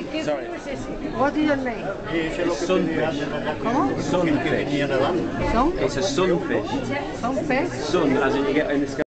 What qué you mean? es? Sunfish. ¿Cómo? Sunfish. It's a sunfish. Sunfish? Sun, as in you get in the sky.